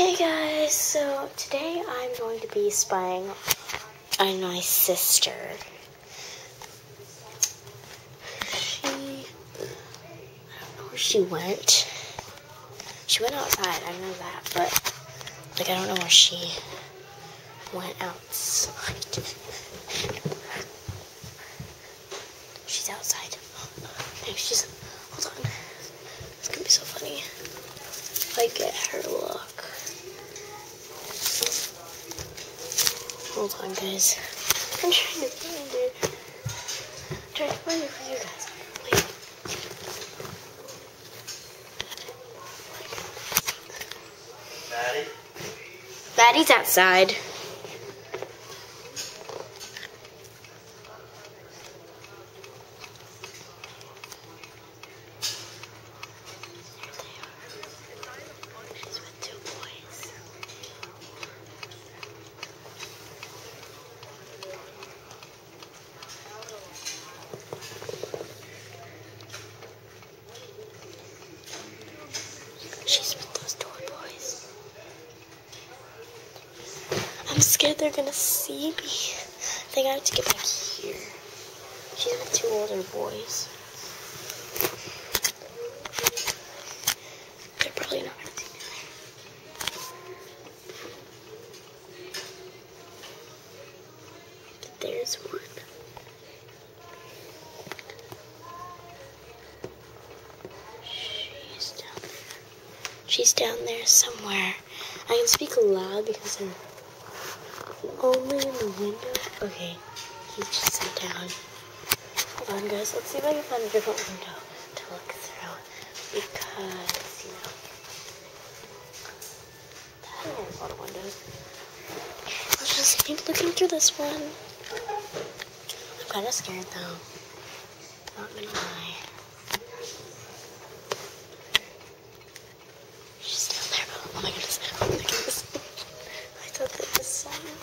Hey guys, so today I'm going to be spying on my sister. She, I don't know where she went. She went outside, I know that, but like I don't know where she went outside. She's outside. Maybe she's, hold on. It's gonna be so funny. If I get her look. Hold on, guys. I'm trying to find it. I'm trying to find it for you guys. Wait. Maddie? Maddie's outside. She's with those toy boys. I'm scared they're gonna see me. I think I have to get back here. She's with two older boys. They're probably not gonna see me. There's one. She's down there. She's down there somewhere. I can speak loud because I'm only in the window. Okay, he's just sat down. Hold on, guys. Let's see if I can find a different window to look through because you know that has a lot of windows. Let's just keep looking through this one. I'm kind of scared though. Not gonna lie. She's down there. Oh my goodness. Oh my goodness. I thought